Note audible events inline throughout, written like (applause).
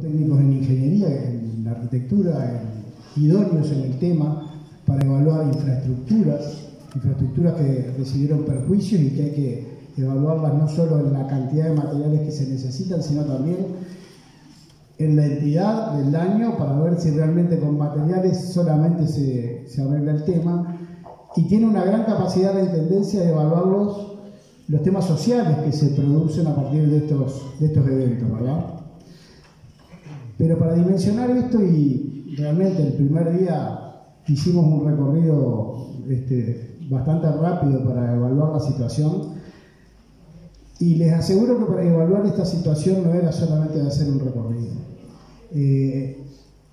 técnicos en ingeniería, en arquitectura, idóneos en el tema para evaluar infraestructuras, infraestructuras que recibieron perjuicios y que hay que evaluarlas no solo en la cantidad de materiales que se necesitan, sino también en la entidad del daño para ver si realmente con materiales solamente se, se arregla el tema. Y tiene una gran capacidad la Intendencia de evaluar los, los temas sociales que se producen a partir de estos, de estos eventos, ¿verdad? Pero para dimensionar esto y realmente el primer día hicimos un recorrido este, bastante rápido para evaluar la situación y les aseguro que para evaluar esta situación no era solamente hacer un recorrido. Eh,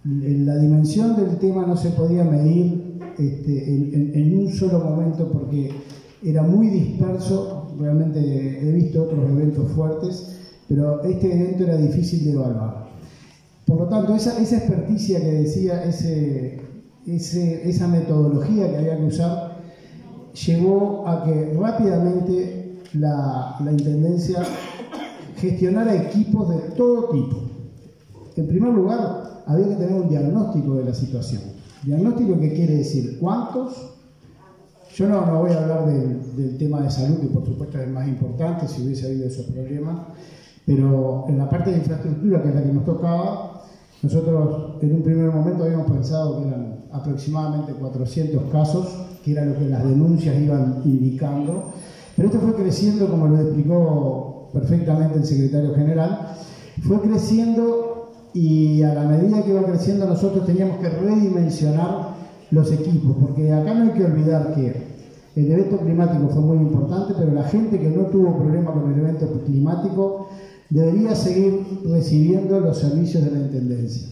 la dimensión del tema no se podía medir este, en, un solo momento porque era muy disperso, realmente he visto otros eventos fuertes, pero este evento era difícil de evaluar. Por lo tanto, esa, experticia que decía, ese, ese, esa metodología que había que usar, llevó a que rápidamente la, la Intendencia gestionara equipos de todo tipo. En primer lugar, había que tener un diagnóstico de la situación. ¿Diagnóstico qué quiere decir? ¿Cuántos? Yo no, no voy a hablar del, del, tema de salud, que por supuesto es el más importante si hubiese habido esos problemas, pero en la parte de infraestructura, que es la que nos tocaba, nosotros en un primer momento habíamos pensado que eran aproximadamente 400 casos, que era lo que las denuncias iban indicando, pero esto fue creciendo, como lo explicó perfectamente el secretario general, fue creciendo y a la medida que iba creciendo nosotros teníamos que redimensionar los equipos, porque acá no hay que olvidar que el evento climático fue muy importante, pero la gente que no tuvo problema con el evento climático debería seguir recibiendo los servicios de la Intendencia.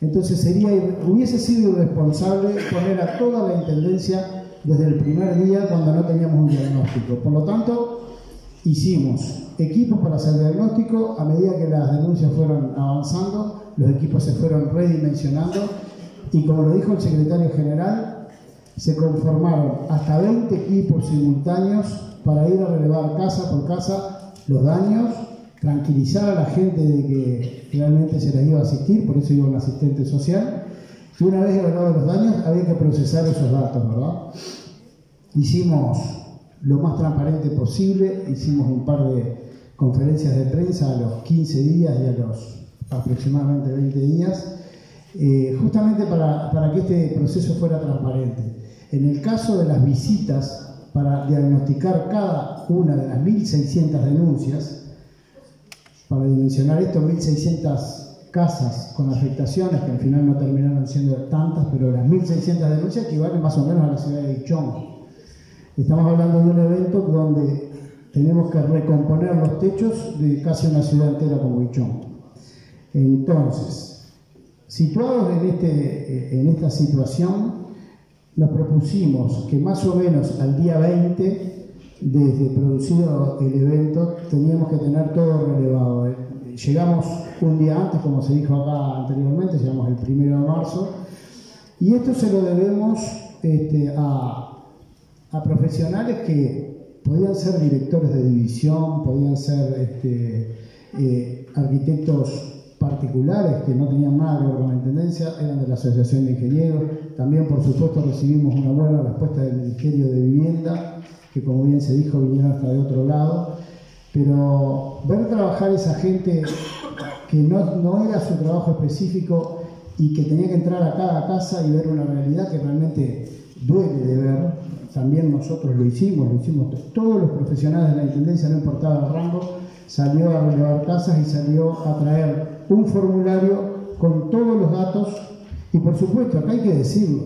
Entonces sería, hubiese sido irresponsable poner a toda la Intendencia desde el primer día cuando no teníamos un diagnóstico. Por lo tanto, hicimos equipos para hacer diagnóstico, a medida que las denuncias fueron avanzando, los equipos se fueron redimensionando y como lo dijo el secretario general, se conformaron hasta 20 equipos simultáneos para ir a relevar casa por casa los daños tranquilizar a la gente de que realmente se les iba a asistir, por eso iba un asistente social. Y una vez evaluados los daños, había que procesar esos datos, ¿verdad? Hicimos lo más transparente posible, hicimos un par de conferencias de prensa a los 15 días y a los aproximadamente 20 días, eh, justamente para, para que este proceso fuera transparente. En el caso de las visitas, para diagnosticar cada una de las 1.600 denuncias, para dimensionar esto, 1.600 casas con afectaciones, que al final no terminaron siendo tantas, pero las 1.600 denuncias equivalen más o menos a la ciudad de Ichón. Estamos hablando de un evento donde tenemos que recomponer los techos de casi una ciudad entera como Ichón. Entonces, situados en, este, en esta situación, nos propusimos que más o menos al día 20 desde producido el evento, teníamos que tener todo relevado. Eh. Llegamos un día antes, como se dijo acá anteriormente, llegamos el primero de marzo, y esto se lo debemos este, a, a, profesionales que podían ser directores de división, podían ser este, eh, arquitectos particulares que no tenían nada que ver con la Intendencia, eran de la Asociación de Ingenieros. También, por supuesto, recibimos una buena respuesta del Ministerio de Vivienda que como bien se dijo vinieron hasta de otro lado, pero ver trabajar esa gente que no, no era su trabajo específico y que tenía que entrar a cada casa y ver una realidad que realmente duele de ver, también nosotros lo hicimos, lo hicimos todos los profesionales de la Intendencia, no importaba el rango, salió a relevar casas y salió a traer un formulario con todos los datos y por supuesto, acá hay que decirlo,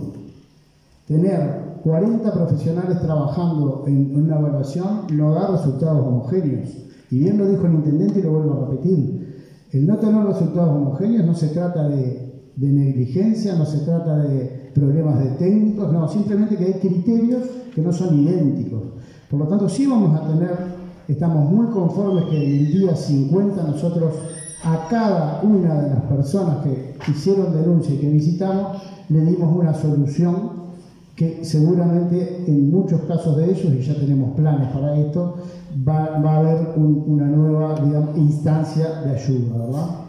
tener 40 profesionales trabajando en una evaluación no da resultados homogéneos. Y bien lo dijo el intendente y lo vuelvo a repetir. El no tener resultados homogéneos no se trata de, negligencia, no se trata de problemas de técnicos, no, simplemente que hay criterios que no son idénticos. Por lo tanto, sí vamos a tener, estamos muy conformes que en el día 50 nosotros a cada una de las personas que hicieron denuncia y que visitamos le dimos una solución que seguramente en muchos casos de ellos, y ya tenemos planes para esto, va, a haber una nueva instancia de ayuda.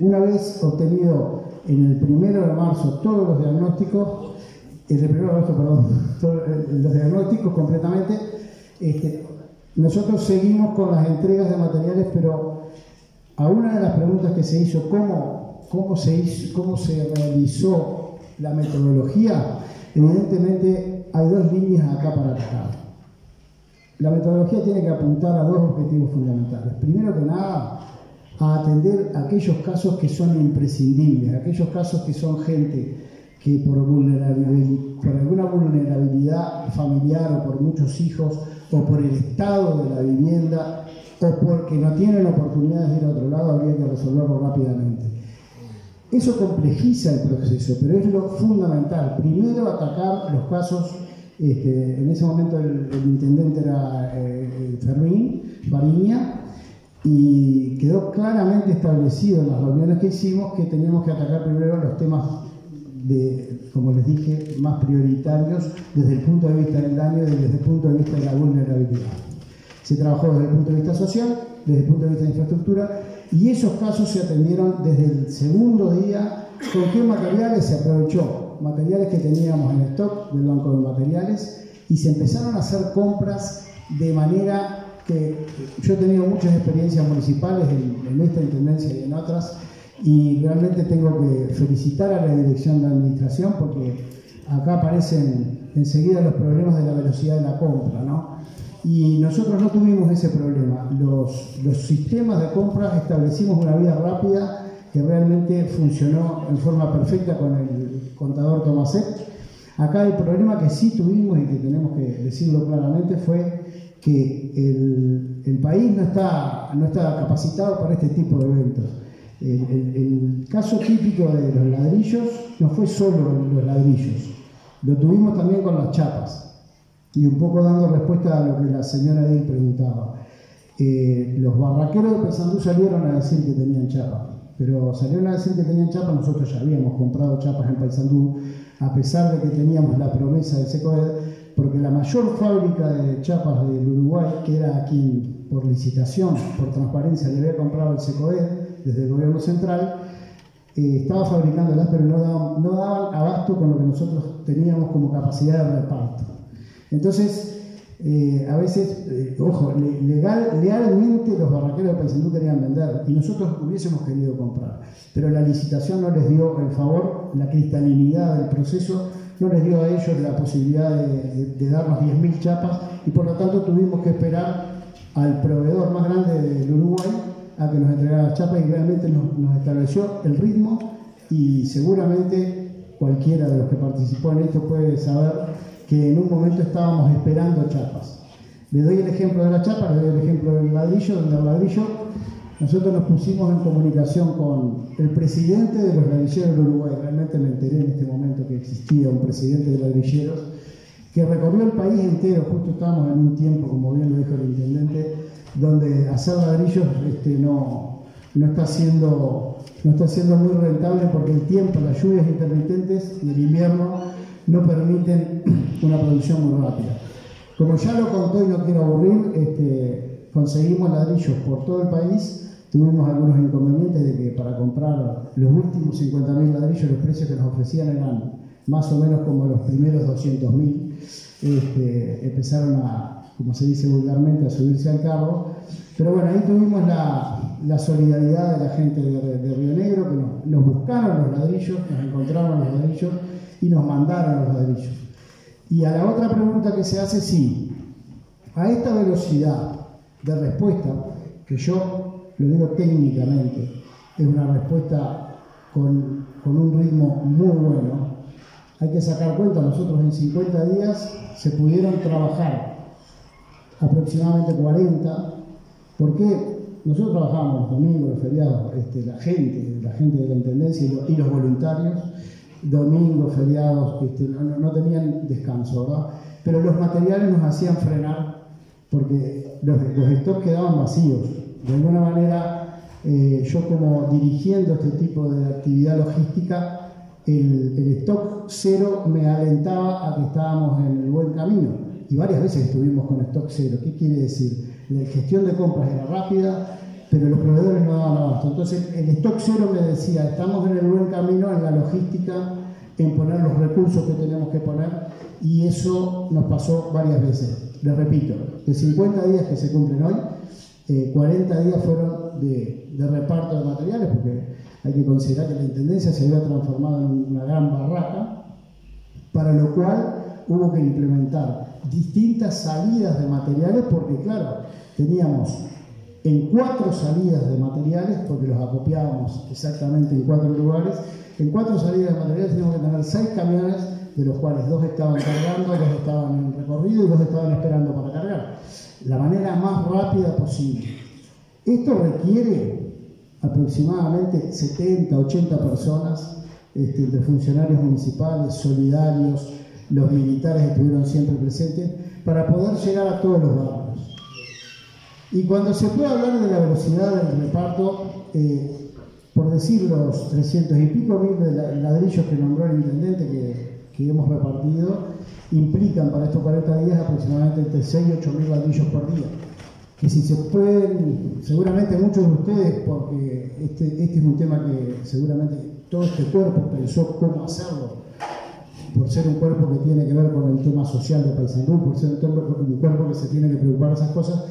Una vez obtenido en el primero de marzo todos los diagnósticos, en el primero de marzo, perdón, (laughs) los diagnósticos completamente, este, nosotros seguimos con las entregas de materiales, pero a una de las preguntas que se hizo, ¿cómo, cómo, se, cómo se realizó la metodología? Evidentemente hay dos líneas acá para atacar. La metodología tiene que apuntar a dos objetivos fundamentales. Primero que nada, a atender aquellos casos que son imprescindibles, aquellos casos que son gente que por, por alguna vulnerabilidad familiar o por muchos hijos o por el estado de la vivienda o porque no tienen oportunidades de ir a otro lado, habría que resolverlo rápidamente. Eso complejiza el proceso, pero es lo fundamental. Primero atacar los casos, este, en ese momento el, intendente era eh, Fermín, Fariña, y quedó claramente establecido en las reuniones que hicimos que teníamos que atacar primero los temas de, como les dije, más prioritarios desde el punto de vista del daño y desde el punto de vista de la vulnerabilidad. Se trabajó desde el punto de vista social, desde el punto de vista de infraestructura, y esos casos se atendieron desde el segundo día. ¿Con qué materiales se aprovechó? Materiales que teníamos en stock del Banco de Materiales y se empezaron a hacer compras de manera que yo he tenido muchas experiencias municipales en, en esta intendencia y en otras y realmente tengo que felicitar a la dirección de administración porque acá aparecen enseguida los problemas de la velocidad de la compra, ¿no? Y nosotros no tuvimos ese problema. Los, los sistemas de compra establecimos una vía rápida que realmente funcionó en forma perfecta con el contador Tomaset. Acá el problema que sí tuvimos y que tenemos que decirlo claramente fue que el, el país no está, no está capacitado para este tipo de eventos. El, caso típico de los ladrillos no fue solo los ladrillos, lo tuvimos también con las chapas. Y un poco dando respuesta a lo que la señora Edil preguntaba. Eh, los barraqueros de Paysandú salieron a decir que tenían chapa, pero salieron a decir que tenían chapa, nosotros ya habíamos comprado chapas en Paysandú, a pesar de que teníamos la promesa del SECOED, porque la mayor fábrica de chapas del Uruguay, que era quien por licitación, por transparencia, le había comprado el SECOED, desde el gobierno central, eh, estaba fabricándolas, pero no daban, no daban abasto con lo que nosotros teníamos como capacidad de reparto. Entonces, eh, a veces, eh, ojo, legal, legalmente los barraqueros de Paysandú querían vender y nosotros hubiésemos querido comprar, pero la licitación no les dio el favor, la cristalinidad del proceso no les dio a ellos la posibilidad de, de darnos 10.000 chapas y por lo tanto tuvimos que esperar al proveedor más grande del Uruguay a que nos entregara la chapa y realmente nos, estableció el ritmo y seguramente cualquiera de los que participó en esto puede saber que en un momento estábamos esperando chapas. Le doy el ejemplo de la chapa, le doy el ejemplo del ladrillo, donde el ladrillo nosotros nos pusimos en comunicación con el presidente de los ladrilleros del Uruguay. Realmente me enteré en este momento que existía un presidente de ladrilleros que recorrió el país entero. Justo estábamos en un tiempo, como bien lo dijo el intendente, donde hacer ladrillos este, no, no, está siendo, no está siendo muy rentable porque el tiempo, las lluvias intermitentes y el invierno no permiten una producción muy rápida. Como ya lo contó y no quiero aburrir, este, conseguimos ladrillos por todo el país. Tuvimos algunos inconvenientes de que para comprar los últimos 50.000 ladrillos los precios que nos ofrecían eran más o menos como los primeros 200.000. Este, empezaron a, como se dice vulgarmente, a subirse al carro. Pero bueno, ahí tuvimos la, solidaridad de la gente de, Río Negro, que nos, buscaron los ladrillos, nos encontraron los ladrillos y nos mandaron los ladrillos. Y a la otra pregunta que se hace, sí, a esta velocidad de respuesta, que yo lo digo técnicamente, es una respuesta con, con un ritmo muy bueno, hay que sacar cuenta, nosotros en 50 días se pudieron trabajar aproximadamente 40. porque Nosotros trabajábamos los domingos, los feriados, este, la gente, la gente de la Intendencia y los, voluntarios, domingos, feriados, este, no, tenían descanso, ¿verdad? Pero los materiales nos hacían frenar porque los, los stocks quedaban vacíos. De alguna manera, eh, yo como dirigiendo este tipo de actividad logística, el, el stock cero me alentaba a que estábamos en el buen camino y varias veces estuvimos con stock cero. ¿Qué quiere decir? La gestión de compras era rápida, pero los proveedores no daban abasto. Entonces el stock cero me decía, estamos en el buen camino en la logística, en poner los recursos que tenemos que poner, y eso nos pasó varias veces. Les repito, de 50 días que se cumplen hoy, 40 eh, días fueron de, de, reparto de materiales, porque hay que considerar que la Intendencia se había transformado en una gran barraca, para lo cual hubo que implementar distintas salidas de materiales, porque claro, teníamos en cuatro salidas de materiales, porque los acopiábamos exactamente en cuatro lugares, en cuatro salidas de materiales teníamos que tener seis camiones, de los cuales dos estaban cargando, dos estaban en recorrido y dos estaban esperando para cargar. La manera más rápida posible. Esto requiere aproximadamente 70, 80 personas, este, entre funcionarios municipales, solidarios, los militares estuvieron siempre presentes, para poder llegar a todos los barrios. Y cuando se puede hablar de la velocidad del reparto, eh, por decir los 300 y pico mil de ladrillos que nombró el intendente que, hemos repartido, implican para estos 40 días aproximadamente entre 6 y 8 mil ladrillos por día. Que si se pueden, seguramente muchos de ustedes, porque este, este es un tema que seguramente todo este cuerpo pensó cómo hacerlo, por ser un cuerpo que tiene que ver con el tema social de Paysandú, por ser un cuerpo que se tiene que preocupar de esas cosas,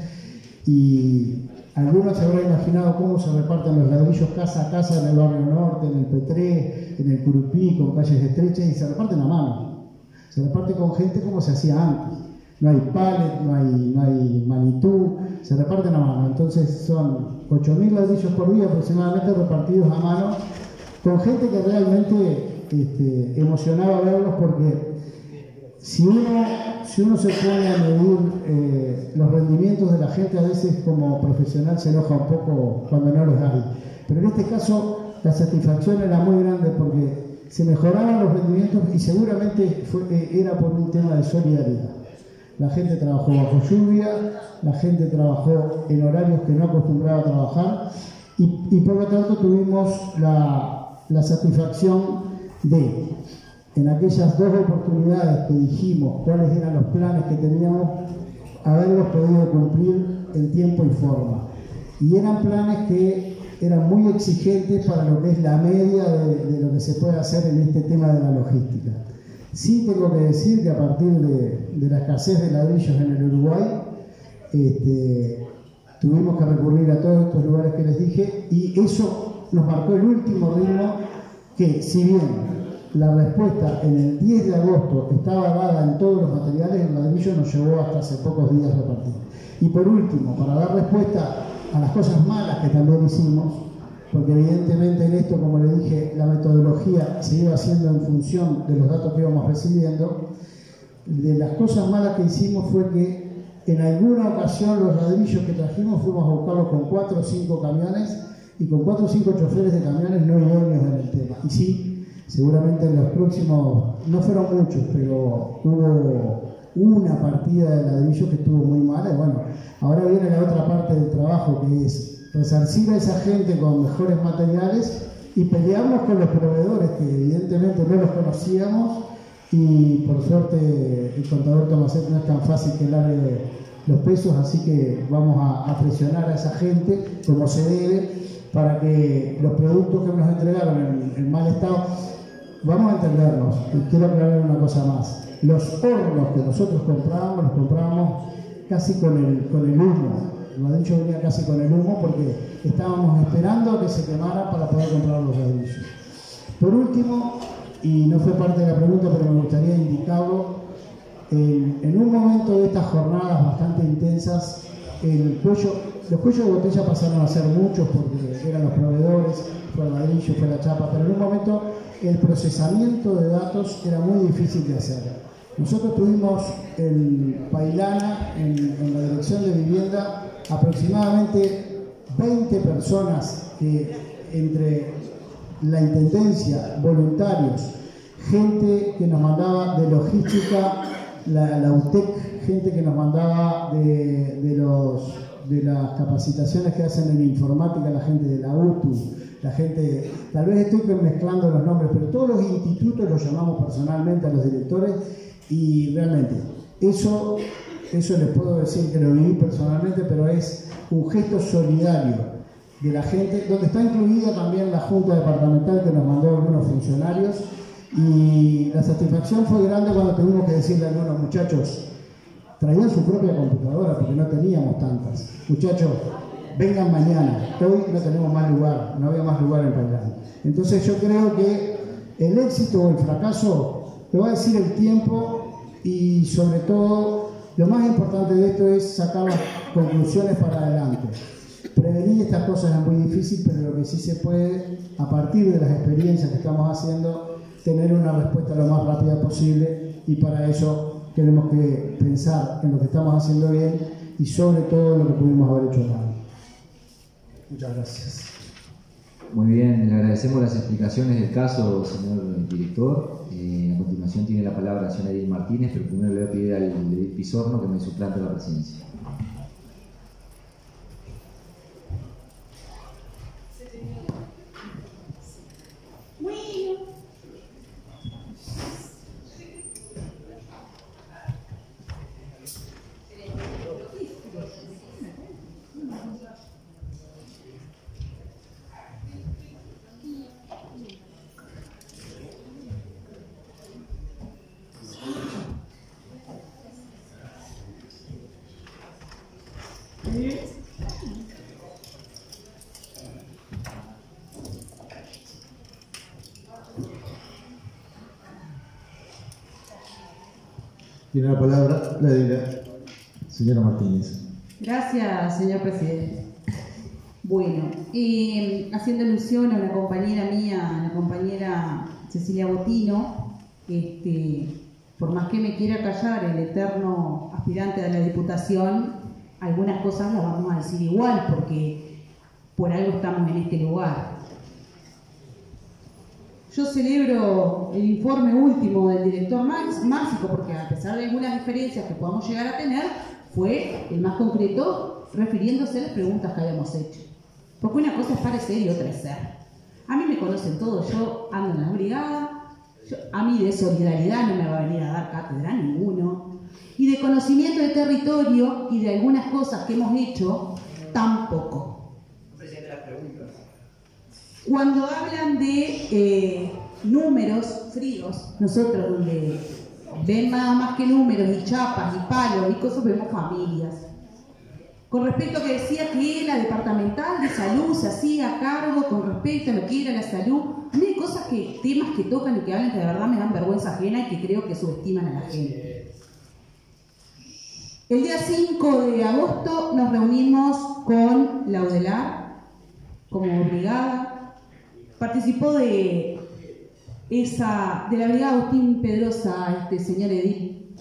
y algunos se habrán imaginado cómo se reparten los ladrillos casa a casa en el barrio norte, en el P3, en el Curupí, con calles estrechas, y se reparten a mano. Se reparte con gente como se hacía antes. No hay palet, no hay, no hay manitú, se reparten a mano. Entonces son 8.000 ladrillos por día aproximadamente repartidos a mano, con gente que realmente este, emocionaba verlos porque si uno, si uno se pone a medir eh, los rendimientos de la gente, a veces como profesional se enoja un poco cuando no los hay. Pero en este caso la satisfacción era muy grande porque se mejoraban los rendimientos y seguramente eh, era por un tema de solidaridad. La gente trabajó bajo lluvia, la gente trabajó en horarios que no acostumbraba a trabajar y, por lo tanto tuvimos la, la satisfacción de en aquellas dos oportunidades que dijimos cuáles eran los planes que teníamos, haberlos podido cumplir en tiempo y forma. Y eran planes que eran muy exigentes para lo que es la media de, lo que se puede hacer en este tema de la logística. Sí tengo que decir que a partir de, la escasez de ladrillos en el Uruguay, este, tuvimos que recurrir a todos estos lugares que les dije y eso nos marcó el último ritmo que si bien la respuesta en el 10 de agosto estaba dada en todos los materiales, el ladrillo nos llevó hasta hace pocos días repartir. Y por último, para dar respuesta a las cosas malas que también hicimos, porque evidentemente en esto, como le dije, la metodología se iba haciendo en función de los datos que íbamos recibiendo, de las cosas malas que hicimos fue que en alguna ocasión los ladrillos que trajimos fuimos a buscarlos con cuatro o cinco camiones y con cuatro o cinco choferes de camiones no idóneos en el tema. Y sí, Seguramente en los próximos, no fueron muchos, pero hubo una partida de ladrillo que estuvo muy mala. Y bueno, ahora viene la otra parte del trabajo que es resarcir a esa gente con mejores materiales y pelearnos con los proveedores que evidentemente no los conocíamos y por suerte el contador Tomaset no es tan fácil que largue los pesos, así que vamos a, presionar a esa gente como se debe para que los productos que nos entregaron en mal estado vamos a entendernos, y quiero aclarar una cosa más. Los hornos que nosotros comprábamos, los comprábamos casi con el, con el humo. Ladrillo venía casi con el humo porque estábamos esperando que se quemara para poder comprar los ladrillos. Por último, y no fue parte de la pregunta, pero me gustaría indicarlo, en, en un momento de estas jornadas bastante intensas, el cuello, los cuellos de botella pasaron a ser muchos porque eran los proveedores, fue el ladrillo, fue la chapa, pero en un momento el procesamiento de datos era muy difícil de hacer. Nosotros tuvimos en Pailana, en, la dirección de vivienda, aproximadamente 20 personas que entre la intendencia, voluntarios, gente que nos mandaba de logística, la, UTEC, gente que nos mandaba de, de las capacitaciones que hacen en informática, la gente de la UTU, la gente, tal vez estoy mezclando los nombres, pero todos los institutos los llamamos personalmente a los directores y realmente eso, eso les puedo decir que lo viví personalmente, pero es un gesto solidario de la gente, donde está incluida también la Junta Departamental que nos mandó algunos funcionarios y la satisfacción fue grande cuando tuvimos que decirle a algunos muchachos, traían su propia computadora porque no teníamos tantas. Muchachos, vengan mañana, hoy no tenemos más lugar, no había más lugar en Pailán. Entonces yo creo que el éxito o el fracaso lo va a decir el tiempo y sobre todo lo más importante de esto es sacar las conclusiones para adelante. Prevenir estas cosas es muy difícil, pero lo que sí se puede, a partir de las experiencias que estamos haciendo, tener una respuesta lo más rápida posible y para eso tenemos que pensar en lo que estamos haciendo bien y sobre todo lo que pudimos haber hecho mal. Muchas gracias. Muy bien, le agradecemos las explicaciones del caso, señor director. Eh, a continuación tiene la palabra la señora Edith Martínez, pero primero le voy a pedir al Edith Pizorno que me suplante la presidencia. Tiene la palabra la señora Martínez. Gracias, señor presidente. Bueno, eh, haciendo alusión a la compañera mía, la compañera Cecilia Botino, este, por más que me quiera callar el eterno aspirante a la diputación, algunas cosas las vamos a decir igual, porque por algo estamos en este lugar. Yo celebro el informe último del director Máxico porque a pesar de algunas diferencias que podamos llegar a tener, fue el más concreto refiriéndose a las preguntas que habíamos hecho. Porque una cosa es parecer y otra es ser. A mí me conocen todos, yo ando en la brigada, a mí de solidaridad no me va a venir a dar cátedra ninguno, y de conocimiento de territorio y de algunas cosas que hemos hecho, tampoco. Cuando hablan de eh, números fríos, nosotros donde ven nada más que números y chapas y palos y cosas, vemos familias. Con respecto a que decía que la departamental de salud se hacía cargo con respecto a lo que era la salud, a mí hay cosas que, temas que tocan y que hablan que de verdad me dan vergüenza ajena y que creo que subestiman a la gente. El día 5 de agosto nos reunimos con la UDELAR como brigada, Participó de esa, de la brigada Agustín Pedrosa, este señor Edith,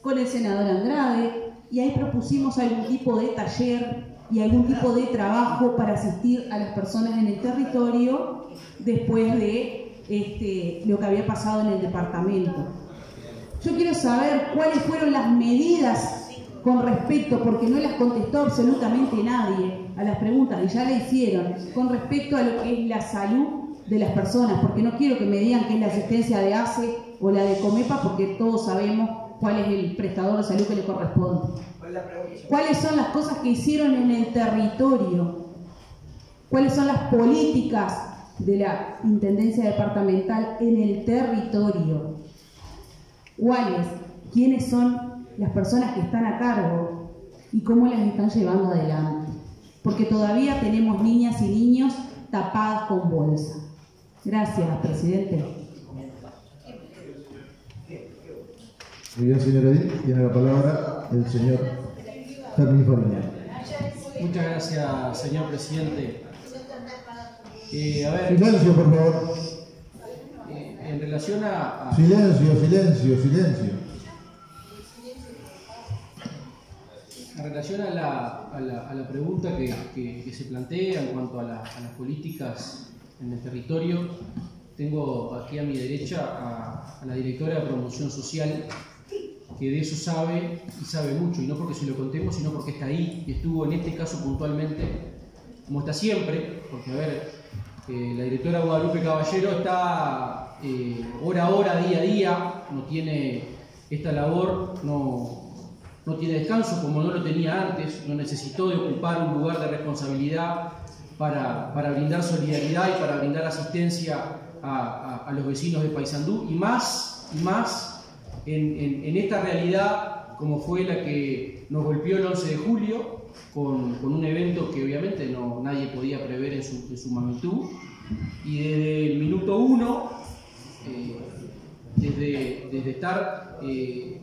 con el senador Andrade, y ahí propusimos algún tipo de taller y algún tipo de trabajo para asistir a las personas en el territorio después de este, lo que había pasado en el departamento. Yo quiero saber cuáles fueron las medidas con respecto, porque no las contestó absolutamente nadie a las preguntas y ya la hicieron, con respecto a lo que es la salud de las personas, porque no quiero que me digan que es la asistencia de ACE o la de Comepa, porque todos sabemos cuál es el prestador de salud que le corresponde. ¿Cuáles son las cosas que hicieron en el territorio? ¿Cuáles son las políticas de la Intendencia Departamental en el territorio? ¿Cuáles? ¿Quiénes son las personas que están a cargo y cómo las están llevando adelante. Porque todavía tenemos niñas y niños tapadas con bolsa. Gracias, presidente. Muy bien, señor Edith. Tiene la palabra el señor Fermín Muchas gracias, señor presidente. Eh, a ver, silencio, por favor. Eh, en relación a... Silencio, silencio, silencio. En relación a la, pregunta que, se plantea en cuanto a, las políticas en el territorio, tengo aquí a mi derecha a, la directora de promoción social, que de eso sabe y sabe mucho, y no porque se lo contemos, sino porque está ahí y estuvo en este caso puntualmente, como está siempre, porque a ver, eh, la directora Guadalupe Caballero está eh, hora a hora, día a día, no tiene esta labor, no, no tiene descanso como no lo tenía antes, no necesitó de ocupar un lugar de responsabilidad para, para brindar solidaridad y para brindar asistencia a, a, los vecinos de Paysandú. Y más, y más en, en, esta realidad como fue la que nos golpeó el 11 de julio con, con un evento que obviamente no, nadie podía prever en su, en su magnitud y desde el minuto uno eh, desde, desde, estar eh,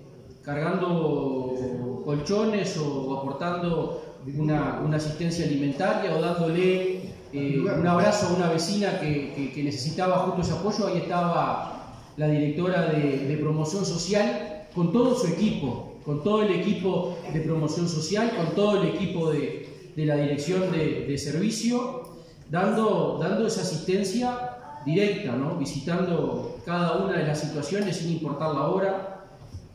cargando colchones o, aportando una, una, asistencia alimentaria o dándole eh, un abrazo a una vecina que, que, que, necesitaba justo ese apoyo, ahí estaba la directora de, de, promoción social con todo su equipo, con todo el equipo de promoción social, con todo el equipo de, de la dirección de, servicio, dando, dando esa asistencia directa, ¿no? visitando cada una de las situaciones sin importar la hora,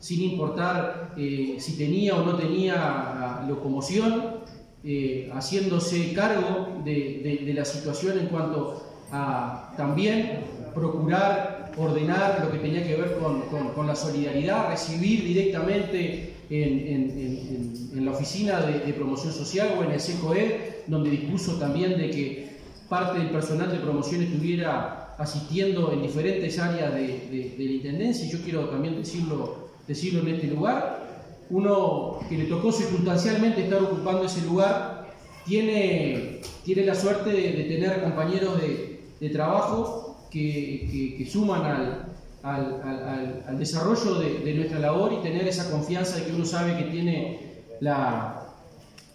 sin importar eh, si tenía o no tenía locomoción, eh, haciéndose cargo de, la situación en cuanto a también procurar ordenar lo que tenía que ver con, la solidaridad, recibir directamente en, la oficina de, promoción social o en el SECOE, donde dispuso también de que parte del personal de promoción estuviera asistiendo en diferentes áreas de, de, de la Intendencia, yo quiero también decirlo, decirlo en este lugar, uno que le tocó circunstancialmente estar ocupando ese lugar, tiene, tiene la suerte de, de tener compañeros de, de trabajo que, suman al, al, al, desarrollo de, nuestra labor y tener esa confianza de que uno sabe que tiene la,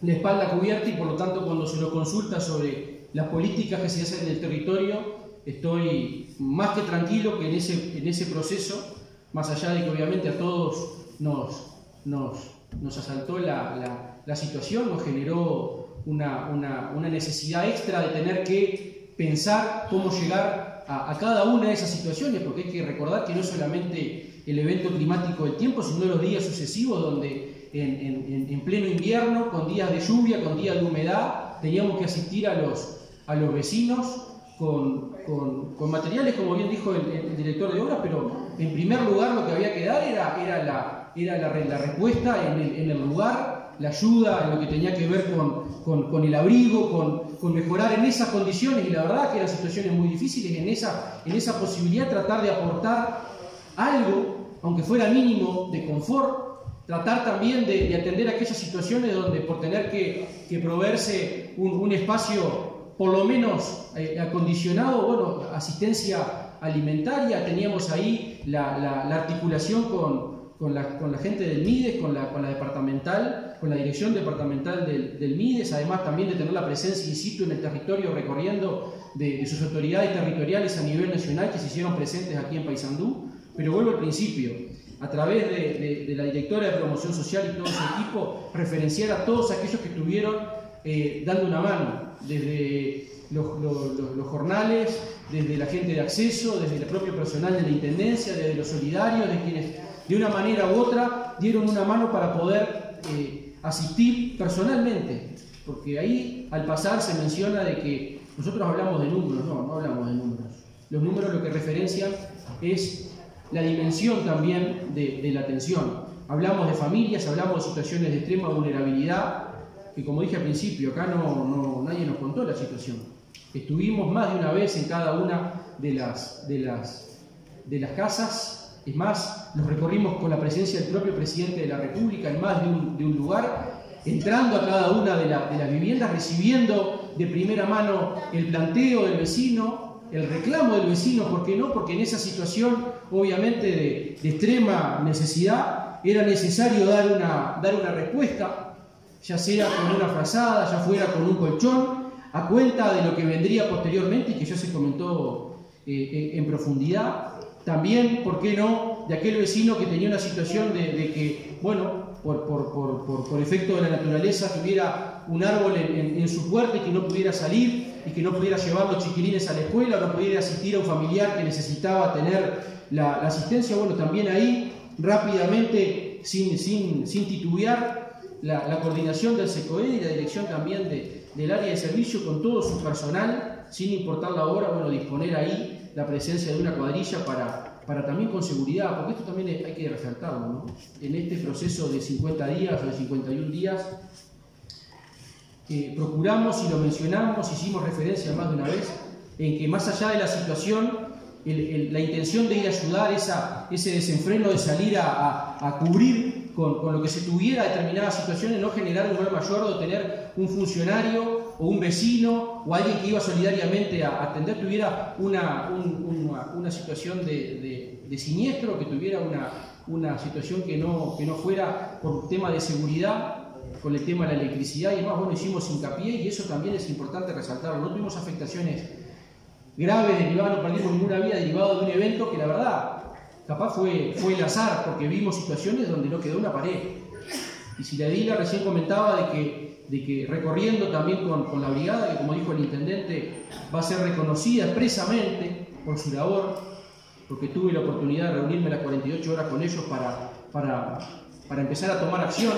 la espalda cubierta y por lo tanto cuando se lo consulta sobre las políticas que se hacen en el territorio, estoy más que tranquilo que en ese, en ese proceso, más allá de que obviamente a todos nos, nos, nos asaltó la, la, situación, nos generó una, una, una, necesidad extra de tener que pensar cómo llegar a, a, cada una de esas situaciones, porque hay que recordar que no solamente el evento climático del tiempo, sino los días sucesivos donde en, en, en pleno invierno, con días de lluvia, con días de humedad, teníamos que asistir a los, a los vecinos con, con, con, materiales, como bien dijo el, director de obras, pero en primer lugar lo que había que dar era, era, la, era la respuesta en el, en el, lugar, la ayuda en lo que tenía que ver con, con el abrigo, con, mejorar en esas condiciones, y la verdad que eran situaciones muy difíciles, en esa, en esa posibilidad tratar de aportar algo, aunque fuera mínimo, de confort, tratar también de, de atender aquellas situaciones donde por tener que, que proveerse un, un espacio por lo menos eh, acondicionado, bueno, asistencia alimentaria, teníamos ahí la, la, la articulación con, con, la, gente del MIDES, con la, con departamental, con la dirección departamental del, MIDES, además también de tener la presencia in situ en el territorio recorriendo de, sus autoridades territoriales a nivel nacional que se hicieron presentes aquí en Paysandú. Pero vuelvo al principio, a través de, la directora de promoción social y todo su equipo, referenciar a todos aquellos que estuvieron eh, dando una mano, desde los, jornales, desde la gente de acceso, desde el propio personal de la Intendencia, desde los solidarios, de quienes de una manera u otra dieron una mano para poder eh, asistir personalmente, porque ahí al pasar se menciona de que nosotros hablamos de números, no, no hablamos de números. Los números lo que referencian es la dimensión también de, de la atención. Hablamos de familias, hablamos de situaciones de extrema vulnerabilidad, que como dije al principio, acá no, nadie nos contó la situación. Estuvimos más de una vez en cada una de las, de las, de las casas, es más, los recorrimos con la presencia del propio presidente de la República en más de un, lugar, entrando a cada una de las viviendas, recibiendo de primera mano el planteo del vecino, el reclamo del vecino, ¿por qué no? Porque en esa situación, obviamente, de, de extrema necesidad, era necesario dar una, dar una respuesta ya sea con una frazada, ya fuera con un colchón, a cuenta de lo que vendría posteriormente que ya se comentó eh, eh, en profundidad. También, ¿por qué no?, de aquel vecino que tenía una situación de, que, bueno, por, por, por, por, efecto de la naturaleza, tuviera un árbol en, su puerta y que no pudiera salir y que no pudiera llevar los chiquilines a la escuela, o no pudiera asistir a un familiar que necesitaba tener la, la asistencia. Bueno, también ahí, rápidamente, sin, sin, sin titubear, la, coordinación del SECOED y la dirección también de, del área de servicio con todo su personal, sin importar la hora, bueno, disponer ahí la presencia de una cuadrilla para, para también con seguridad, porque esto también hay que resaltarlo, ¿no? En este proceso de 50 días o de 51 días, eh, procuramos y lo mencionamos, hicimos referencia más de una vez, en que más allá de la situación, la intención de ir a ayudar, ese desenfreno de salir a, cubrir con, lo que se tuviera determinadas situaciones, no generar un mal mayor de tener un funcionario o un vecino o alguien que iba solidariamente a atender, tuviera una, una, situación de, siniestro, que tuviera una, una situación que no, que no fuera por tema de seguridad con el tema de la electricidad y demás, bueno, hicimos hincapié y eso también es importante resaltarlo. No tuvimos afectaciones graves derivadas, no perdimos ninguna vida derivado de un evento que la verdad capaz fue, fue el azar, porque vimos situaciones donde no quedó una pared. Y si la Edila recién comentaba de que, de que recorriendo también con, con, la brigada, que como dijo el intendente, va a ser reconocida expresamente por su labor, porque tuve la oportunidad de reunirme las 48 horas con ellos para, para, para empezar a tomar acción,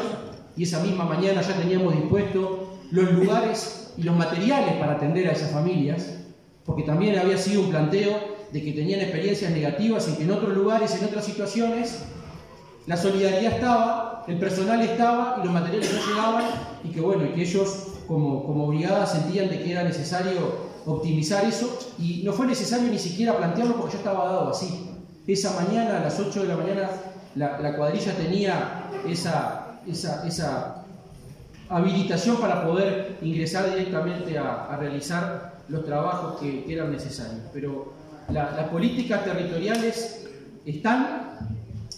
y esa misma mañana ya teníamos dispuesto los lugares y los materiales para atender a esas familias, porque también había sido un planteo de que tenían experiencias negativas y que en otros lugares, en otras situaciones, la solidaridad estaba, el personal estaba y los materiales no llegaban y que bueno, y que ellos como, como sentían de que era necesario optimizar eso y no fue necesario ni siquiera plantearlo porque yo estaba dado así. Esa mañana, a las 8 de la mañana, la, la cuadrilla tenía esa, esa, esa, habilitación para poder ingresar directamente a, a realizar los trabajos que, eran necesarios. Pero las políticas territoriales están,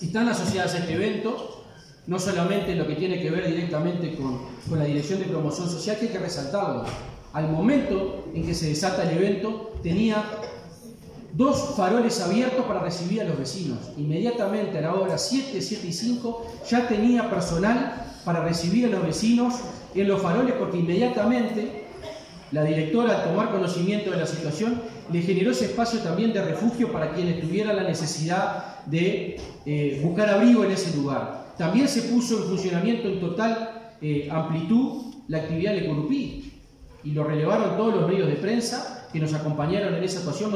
están asociadas a este evento, no solamente en lo que tiene que ver directamente con, con la Dirección de Promoción Social, que hay que resaltarlo. Al momento en que se desata el evento, tenía dos faroles abiertos para recibir a los vecinos. Inmediatamente a la hora 7, 7 y 5 ya tenía personal para recibir a los vecinos en los faroles porque inmediatamente la directora, al tomar conocimiento de la situación, le generó ese espacio también de refugio para quienes tuvieran la necesidad de eh, buscar abrigo en ese lugar. También se puso en funcionamiento en total eh, amplitud la actividad de Curupí y lo relevaron todos los medios de prensa que nos acompañaron en esa situación.